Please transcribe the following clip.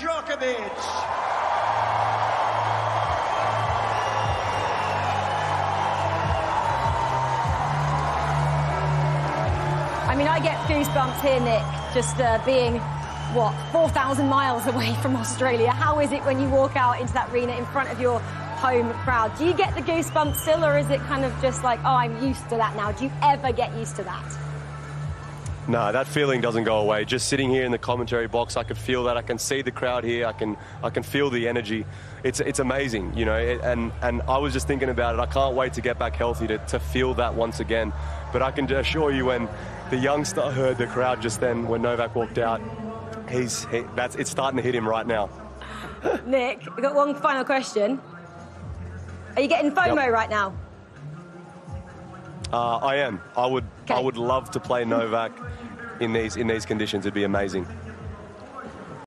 Djokovic. I mean, I get goosebumps here, Nick, just uh, being, what, 4,000 miles away from Australia. How is it when you walk out into that arena in front of your home crowd? Do you get the goosebumps still, or is it kind of just like, oh, I'm used to that now? Do you ever get used to that? No, that feeling doesn't go away. Just sitting here in the commentary box, I can feel that. I can see the crowd here. I can, I can feel the energy. It's, it's amazing, you know. It, and, and I was just thinking about it. I can't wait to get back healthy to, to feel that once again. But I can assure you, when the youngster heard the crowd just then, when Novak walked out, he's, he, that's, it's starting to hit him right now. Nick, we've got one final question. Are you getting FOMO Yep. right now? Uh, I am. I would, I would love to play Novak in these, in these conditions. It'd be amazing.